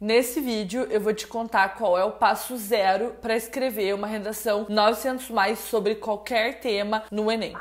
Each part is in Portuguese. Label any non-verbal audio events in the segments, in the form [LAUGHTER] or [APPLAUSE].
Nesse vídeo eu vou te contar qual é o passo zero para escrever uma redação 900 mais sobre qualquer tema no Enem.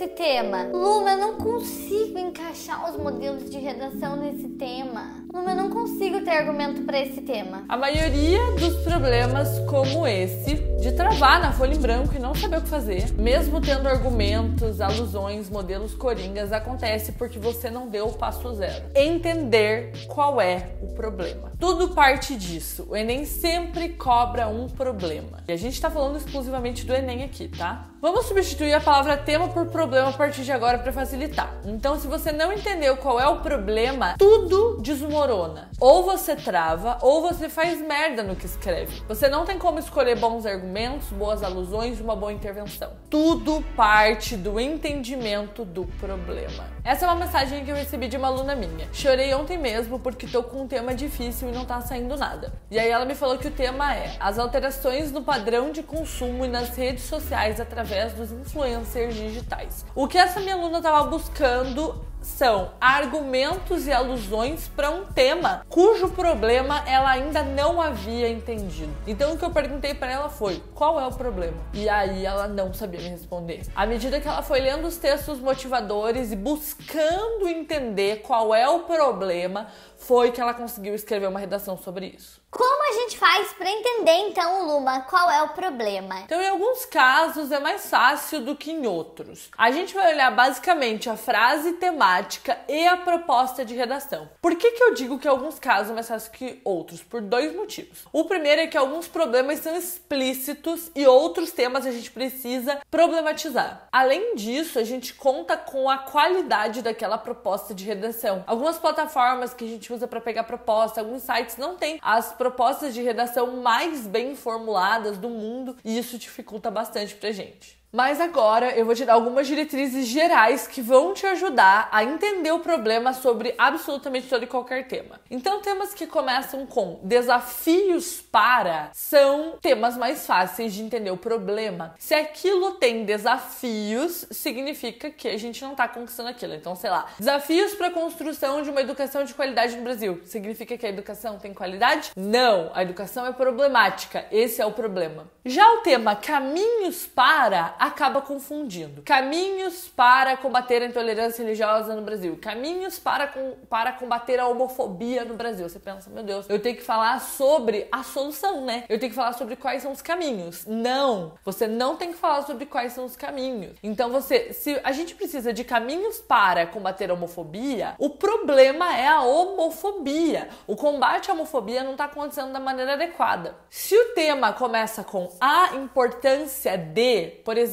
Esse tema? Luma, eu não consigo encaixar os modelos de redação nesse tema. Luma, eu não consigo ter argumento para esse tema. A maioria dos problemas, como esse, de travar na folha em branco e não saber o que fazer, mesmo tendo argumentos, alusões, modelos coringas, acontece porque você não deu o passo zero. Entender qual é o problema. Tudo parte disso. O Enem sempre cobra um problema. E a gente tá falando exclusivamente do Enem aqui, tá? Vamos substituir a palavra tema por problema a partir de agora para facilitar. Então, se você não entendeu qual é o problema, tudo desmorona. Ou você trava, ou você faz merda no que escreve. Você não tem como escolher bons argumentos, boas alusões, uma boa intervenção. Tudo parte do entendimento do problema. Essa é uma mensagem que eu recebi de uma aluna minha. Chorei ontem mesmo porque tô com um tema difícil e não tá saindo nada. E aí ela me falou que o tema é as alterações no padrão de consumo e nas redes sociais através dos influencers digitais. O que essa minha aluna estava buscando são argumentos e alusões para um tema cujo problema ela ainda não havia entendido. Então o que eu perguntei para ela foi: qual é o problema? E aí ela não sabia me responder. À medida que ela foi lendo os textos motivadores e buscando entender qual é o problema, foi que ela conseguiu escrever uma redação sobre isso. Como a gente faz para entender então, Luma, qual é o problema? Então, em alguns casos é mais fácil do que em outros. A gente vai olhar basicamente a frase temática e a proposta de redação. Por que, que eu digo que alguns casos é mais fácil que outros? Por dois motivos. O primeiro é que alguns problemas são explícitos e outros temas a gente precisa problematizar. Além disso, a gente conta com a qualidade daquela proposta de redação. Algumas plataformas que a gente usa para pegar proposta, alguns sites não têm as propostas de redação mais bem formuladas do mundo e isso dificulta bastante pra gente. Mas agora eu vou te dar algumas diretrizes gerais que vão te ajudar a entender o problema sobre absolutamente todo e qualquer tema. Então, temas que começam com desafios para são temas mais fáceis de entender o problema. Se aquilo tem desafios, significa que a gente não está conquistando aquilo. Então, sei lá, desafios para a construção de uma educação de qualidade no Brasil. Significa que a educação tem qualidade? Não, a educação é problemática. Esse é o problema. Já o tema caminhos para acaba confundindo. Caminhos para combater a intolerância religiosa no Brasil. Caminhos para, com, para combater a homofobia no Brasil. Você pensa, meu Deus, eu tenho que falar sobre a solução, né? Eu tenho que falar sobre quais são os caminhos. Não, você não tem que falar sobre quais são os caminhos. Então você, se a gente precisa de caminhos para combater a homofobia, o problema é a homofobia. O combate à homofobia não está acontecendo da maneira adequada. Se o tema começa com a importância de, por exemplo,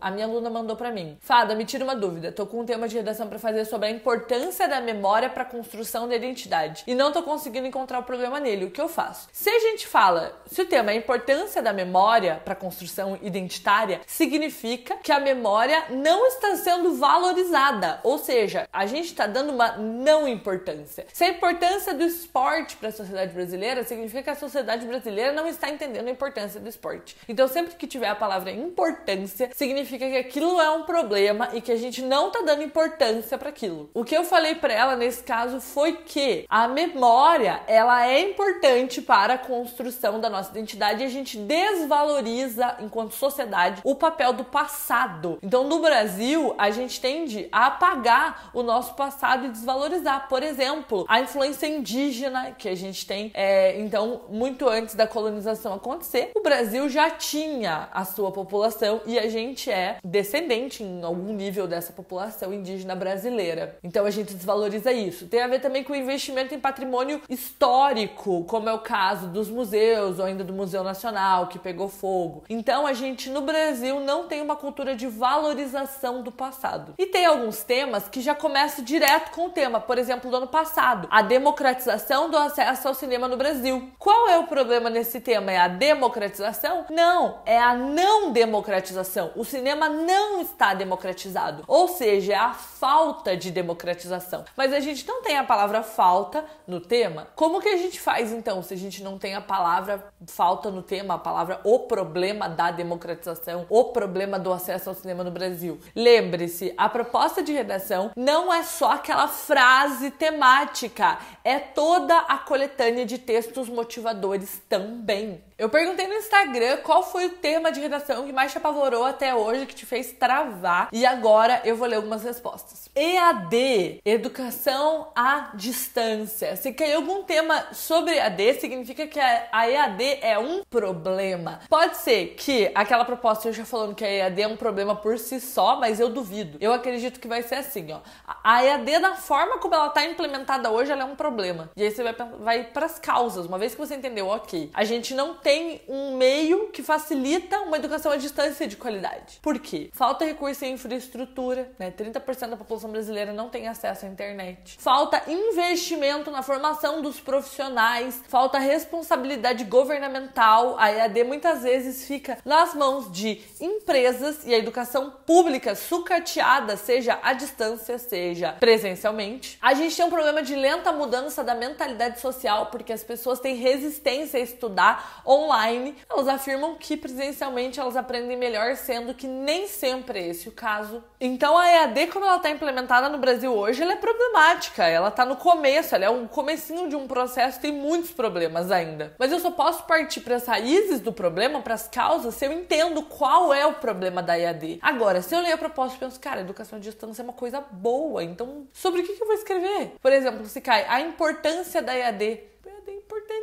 a minha aluna mandou para mim: "Fada, me tira uma dúvida. Tô com um tema de redação para fazer sobre a importância da memória para construção da identidade e não tô conseguindo encontrar o problema nele. O que eu faço?" Se a gente fala, se o tema é a importância da memória para construção identitária, significa que a memória não está sendo valorizada, ou seja, a gente está dando uma não importância. Se a importância do esporte para a sociedade brasileira significa que a sociedade brasileira não está entendendo a importância do esporte. Então, sempre que tiver a palavra importância, significa que aquilo é um problema e que a gente não tá dando importância para aquilo. O que eu falei para ela nesse caso foi que a memória, ela é importante para a construção da nossa identidade e a gente desvaloriza enquanto sociedade o papel do passado. Então, no Brasil, a gente tende a apagar o nosso passado e desvalorizar. Por exemplo, a influência indígena que a gente tem, é, então, muito antes da colonização acontecer, o Brasil já tinha a sua população e a gente é descendente em algum nível dessa população indígena brasileira. Então a gente desvaloriza isso. Tem a ver também com o investimento em patrimônio histórico, como é o caso dos museus ou ainda do Museu Nacional que pegou fogo. Então a gente no Brasil não tem uma cultura de valorização do passado. E tem alguns temas que já começam direto com o tema, por exemplo, do ano passado, a democratização do acesso ao cinema no Brasil. Qual é o problema nesse tema? É a democratização? Não, é a não democratização O cinema não está democratizado, ou seja, é a falta de democratização. Mas a gente não tem a palavra falta no tema. Como que a gente faz então se a gente não tem a palavra falta no tema, a palavra o problema da democratização, o problema do acesso ao cinema no Brasil? Lembre-se, a proposta de redação não é só aquela frase temática, é toda a coletânea de textos motivadores também. Eu perguntei no Instagram qual foi o tema de redação que mais te apavorou até hoje, que te fez travar, e agora eu vou ler algumas respostas. EAD, educação à distância. Se caiu algum tema sobre EAD, significa que a EAD é um problema. Pode ser que aquela proposta eu já falando que a EAD é um problema por si só, mas eu duvido. Eu acredito que vai ser assim, ó. A EAD, da forma como ela está implementada hoje, ela é um problema. E aí você vai, vai para as causas. Uma vez que você entendeu, ok, a gente não tem um meio que facilita uma educação à distância de qualidade. Por quê? Falta recurso em infraestrutura, né? 30% da população brasileira não tem acesso à internet. Falta investimento na formação dos profissionais, falta responsabilidade governamental. A EAD muitas vezes fica nas mãos de empresas e a educação pública sucateada, seja à distância, seja presencialmente. A gente tem um problema de lenta mudança da mentalidade social, porque as pessoas têm resistência a estudar online, elas afirmam que presencialmente elas aprendem melhor, sendo que nem sempre é esse o caso. Então a EAD, como ela está implementada no Brasil hoje, ela é problemática. Ela está no começo, ela é um comecinho de um processo, tem muitos problemas ainda. Mas eu só posso partir para as raízes do problema, para as causas, se eu entendo qual é o problema da EAD. Agora, se eu ler a proposta e penso, cara, educação à distância é uma coisa boa, então sobre o que, eu vou escrever? Por exemplo, se cai a importância da EAD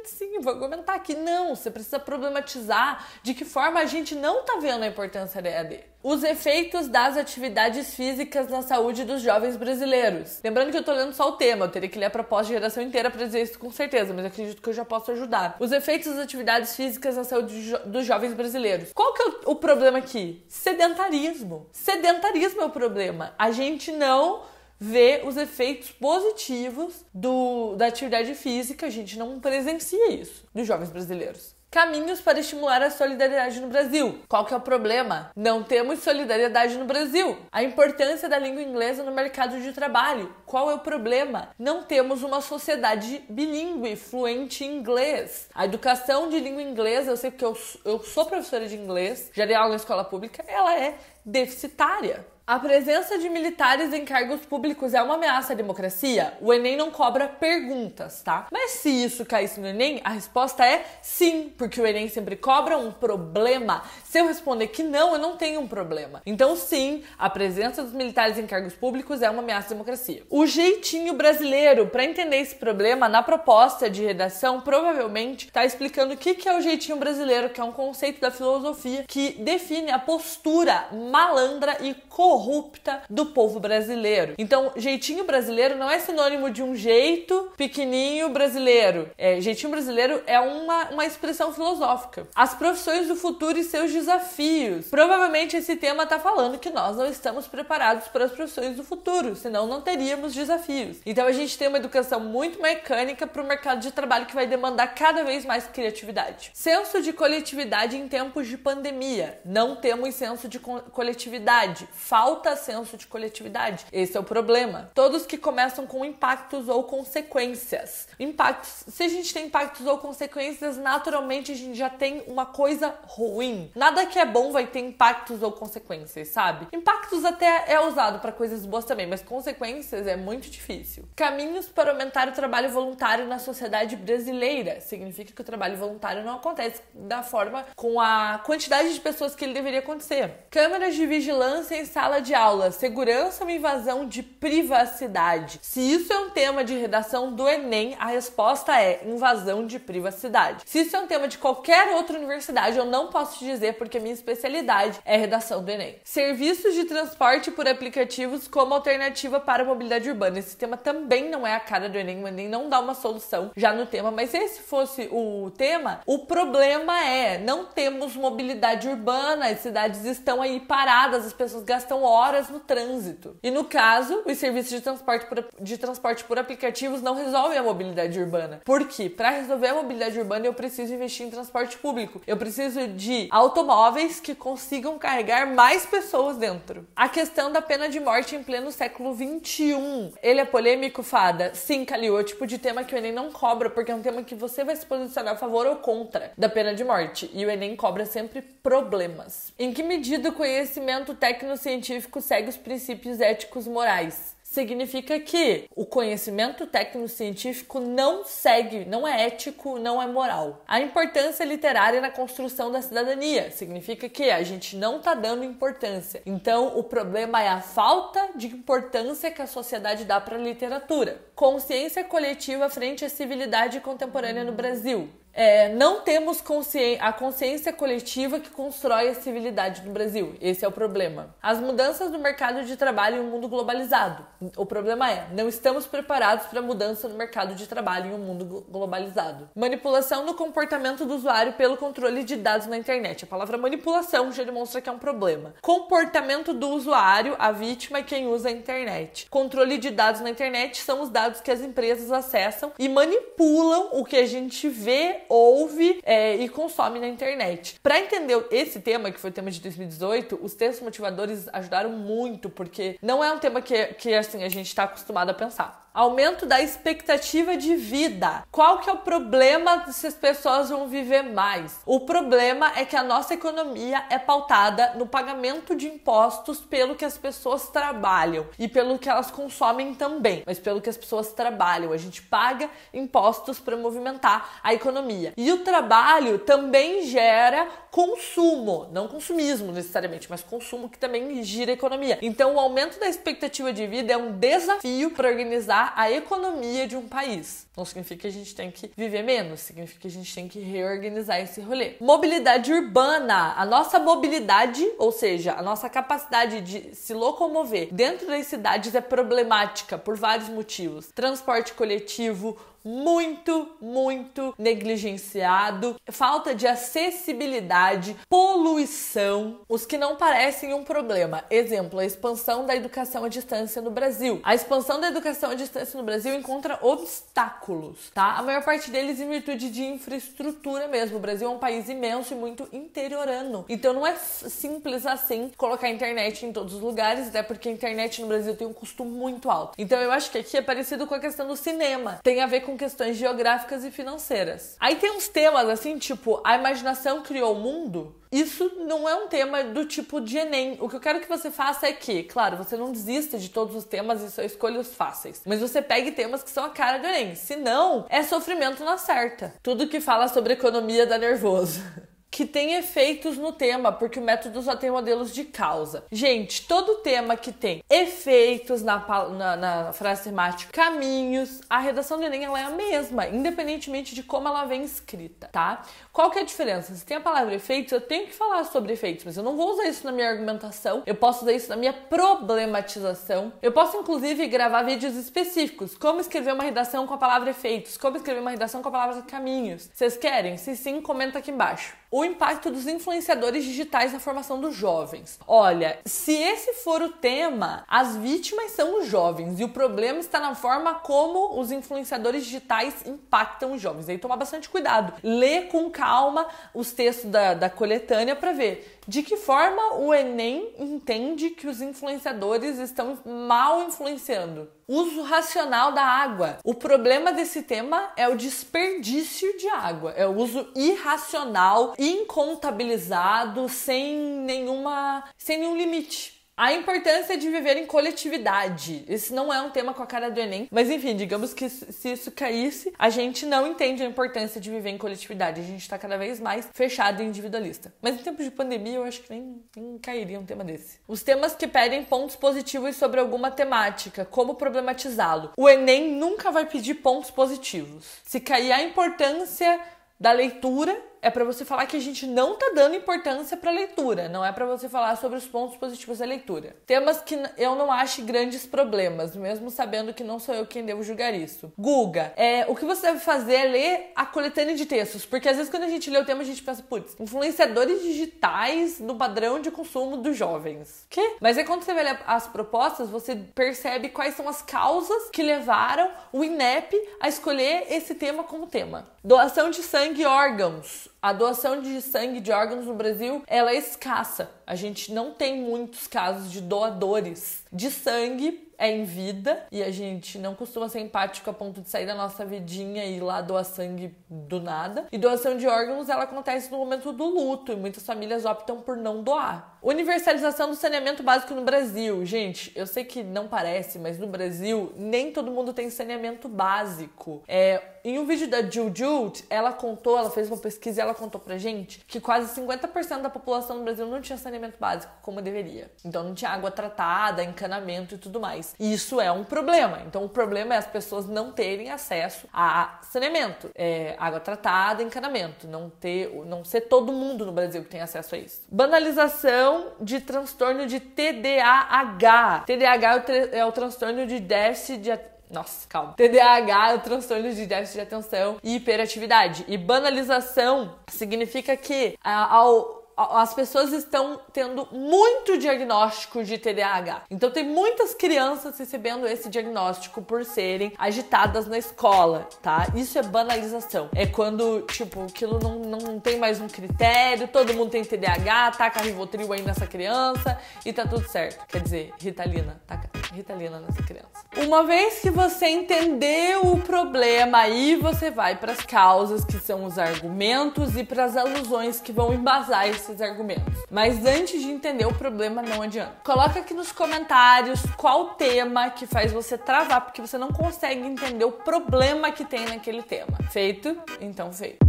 sim, vou argumentar que não, você precisa problematizar de que forma a gente não tá vendo a importância da EAD. Os efeitos das atividades físicas na saúde dos jovens brasileiros. Lembrando que eu tô lendo só o tema, eu teria que ler a proposta de redação inteira para dizer isso com certeza, mas acredito que eu já posso ajudar. Os efeitos das atividades físicas na saúde dos jovens brasileiros. Qual que é o problema aqui? Sedentarismo. Sedentarismo é o problema. A gente não ver os efeitos positivos do, da atividade física, a gente não presencia isso dos jovens brasileiros. Caminhos para estimular a solidariedade no Brasil. Qual que é o problema? Não temos solidariedade no Brasil. A importância da língua inglesa no mercado de trabalho. Qual é o problema? Não temos uma sociedade bilíngue, fluente em inglês. A educação de língua inglesa, eu sei porque eu, eu sou professora de inglês, já dei aula na escola pública, ela é deficitária. A presença de militares em cargos públicos é uma ameaça à democracia? O Enem não cobra perguntas, tá? Mas se isso caísse no Enem, a resposta é sim, porque o Enem sempre cobra um problema. Se eu responder que não, eu não tenho um problema. Então, sim, a presença dos militares em cargos públicos é uma ameaça à democracia. O jeitinho brasileiro, para entender esse problema, na proposta de redação, provavelmente está explicando o que é o jeitinho brasileiro, que é um conceito da filosofia que define a postura malandra e corrupta corrupta do povo brasileiro. Então, jeitinho brasileiro não é sinônimo de um jeito pequenininho brasileiro. É, jeitinho brasileiro é uma, uma expressão filosófica. As profissões do futuro e seus desafios. Provavelmente esse tema está falando que nós não estamos preparados para as profissões do futuro, senão não teríamos desafios. Então a gente tem uma educação muito mecânica para o mercado de trabalho que vai demandar cada vez mais criatividade. Senso de coletividade em tempos de pandemia. Não temos senso de coletividade. Falta falta senso de coletividade. Esse é o problema. Todos que começam com impactos ou consequências. Impactos, se a gente tem impactos ou consequências, naturalmente a gente já tem uma coisa ruim. Nada que é bom vai ter impactos ou consequências, sabe? Impactos até é usado para coisas boas também, mas consequências é muito difícil. Caminhos para aumentar o trabalho voluntário na sociedade brasileira. Significa que o trabalho voluntário não acontece da forma com a quantidade de pessoas que ele deveria acontecer. Câmeras de vigilância em salas sala de aula, segurança ou invasão de privacidade? Se isso é um tema de redação do Enem, a resposta é invasão de privacidade. Se isso é um tema de qualquer outra universidade, eu não posso te dizer porque minha especialidade é redação do Enem. Serviços de transporte por aplicativos como alternativa para a mobilidade urbana. Esse tema também não é a cara do Enem, o Enem não dá uma solução já no tema, mas se esse fosse o tema, o problema é não temos mobilidade urbana, as cidades estão aí paradas, as pessoas gastam horas no trânsito. E no caso, os serviços de transporte por, de transporte por aplicativos não resolvem a mobilidade urbana. Porque para resolver a mobilidade urbana eu preciso investir em transporte público. Eu preciso de automóveis que consigam carregar mais pessoas dentro. A questão da pena de morte em pleno século 21. Ele é polêmico, fada? Sim, Calil, é o tipo de tema que o Enem não cobra, porque é um tema que você vai se posicionar a favor ou contra da pena de morte. E o Enem cobra sempre problemas. Em que medida o conhecimento técnico-científico segue os princípios éticos morais? significa que o conhecimento técnico-científico não segue, não é ético, não é moral. A importância literária na construção da cidadania significa que a gente não está dando importância. Então, o problema é a falta de importância que a sociedade dá para a literatura. Consciência coletiva frente à civilidade contemporânea no Brasil. É, não temos consci... a consciência coletiva que constrói a civilidade no Brasil. Esse é o problema. As mudanças no mercado de trabalho em um mundo globalizado. O problema é, não estamos preparados para a mudança no mercado de trabalho em um mundo globalizado. Manipulação do comportamento do usuário pelo controle de dados na internet. A palavra manipulação já demonstra que é um problema. Comportamento do usuário, a vítima e quem usa a internet. Controle de dados na internet são os dados que as empresas acessam e manipulam o que a gente vê ouve é, e consome na internet. Para entender esse tema, que foi o tema de 2018, os textos motivadores ajudaram muito, porque não é um tema que, que assim, a gente está acostumado a pensar. Aumento da expectativa de vida. Qual que é o problema se as pessoas vão viver mais? O problema é que a nossa economia é pautada no pagamento de impostos pelo que as pessoas trabalham e pelo que elas consomem também, mas pelo que as pessoas trabalham. A gente paga impostos para movimentar a economia. E o trabalho também gera consumo, não consumismo necessariamente, mas consumo que também gira a economia. Então, o aumento da expectativa de vida é um desafio para organizar a economia de um país. Não significa que a gente tem que viver menos, significa que a gente tem que reorganizar esse rolê. Mobilidade urbana. A nossa mobilidade, ou seja, a nossa capacidade de se locomover dentro das cidades é problemática por vários motivos. Transporte coletivo, muito, muito negligenciado, falta de acessibilidade, poluição, os que não parecem um problema. Exemplo, a expansão da educação à distância no Brasil. A expansão da educação à distância no Brasil encontra obstáculos, tá? A maior parte deles em virtude de infraestrutura mesmo. O Brasil é um país imenso e muito interiorano. Então não é simples assim colocar internet em todos os lugares, até porque a internet no Brasil tem um custo muito alto. Então eu acho que aqui é parecido com a questão do cinema. Tem a ver com com questões geográficas e financeiras. Aí tem uns temas assim, tipo, a imaginação criou o mundo. Isso não é um tema do tipo de Enem. O que eu quero que você faça é que, claro, você não desista de todos os temas e só escolha os fáceis. Mas você pegue temas que são a cara do Enem. Se não, é sofrimento na certa. Tudo que fala sobre economia dá nervoso. [LAUGHS] que tem efeitos no tema, porque o método só tem modelos de causa. Gente, todo tema que tem efeitos na, na, na frase temática, caminhos, a redação do Enem ela é a mesma, independentemente de como ela vem escrita, tá? Qual que é a diferença? Se tem a palavra efeitos, eu tenho que falar sobre efeitos, mas eu não vou usar isso na minha argumentação, eu posso usar isso na minha problematização. Eu posso, inclusive, gravar vídeos específicos, como escrever uma redação com a palavra efeitos, como escrever uma redação com a palavra caminhos. Vocês querem? Se sim, comenta aqui embaixo o impacto dos influenciadores digitais na formação dos jovens. Olha, se esse for o tema, as vítimas são os jovens e o problema está na forma como os influenciadores digitais impactam os jovens. Aí tomar bastante cuidado. Lê com calma os textos da, da coletânea para ver de que forma o Enem entende que os influenciadores estão mal influenciando? Uso racional da água. O problema desse tema é o desperdício de água, é o uso irracional, incontabilizado, sem nenhuma, sem nenhum limite. A importância de viver em coletividade. Esse não é um tema com a cara do Enem, mas enfim, digamos que se isso caísse, a gente não entende a importância de viver em coletividade. A gente está cada vez mais fechado e individualista. Mas em tempos de pandemia, eu acho que nem, nem cairia um tema desse. Os temas que pedem pontos positivos sobre alguma temática, como problematizá-lo. O Enem nunca vai pedir pontos positivos. Se cair a importância da leitura, é para você falar que a gente não tá dando importância para leitura, não é para você falar sobre os pontos positivos da leitura. Temas que eu não acho grandes problemas, mesmo sabendo que não sou eu quem devo julgar isso. Guga, é, o que você deve fazer é ler a coletânea de textos, porque às vezes quando a gente lê o tema a gente pensa, putz, influenciadores digitais no padrão de consumo dos jovens. Que? Mas aí quando você ler as propostas, você percebe quais são as causas que levaram o INEP a escolher esse tema como tema. Doação de sangue e órgãos. A doação de sangue de órgãos no Brasil ela é escassa. A gente não tem muitos casos de doadores de sangue é em vida e a gente não costuma ser empático a ponto de sair da nossa vidinha e ir lá doar sangue do nada. E doação de órgãos ela acontece no momento do luto e muitas famílias optam por não doar. Universalização do saneamento básico no Brasil. Gente, eu sei que não parece, mas no Brasil nem todo mundo tem saneamento básico. É, em um vídeo da Juju, ela contou, ela fez uma pesquisa e ela contou pra gente que quase 50% da população do Brasil não tinha saneamento básico como deveria. Então não tinha água tratada, encanamento e tudo mais. E isso é um problema. Então o problema é as pessoas não terem acesso a saneamento, é, água tratada, encanamento. Não ter, não ser todo mundo no Brasil que tem acesso a isso. Banalização de transtorno de TDAH. TDAH é o, é transtorno de déficit de nossa, calma. TDAH é o transtorno de déficit de atenção e hiperatividade. E banalização significa que ao as pessoas estão tendo muito diagnóstico de TDAH. Então tem muitas crianças recebendo esse diagnóstico por serem agitadas na escola, tá? Isso é banalização. É quando, tipo, aquilo não, não tem mais um critério, todo mundo tem TDAH, taca Rivotril aí nessa criança e tá tudo certo. Quer dizer, Ritalina, taca Ritalina nessa criança. Uma vez que você entendeu o problema, aí você vai para as causas, que são os argumentos e para as alusões que vão embasar esse esses argumentos. Mas antes de entender o problema, não adianta. Coloca aqui nos comentários qual tema que faz você travar, porque você não consegue entender o problema que tem naquele tema. Feito? Então feito.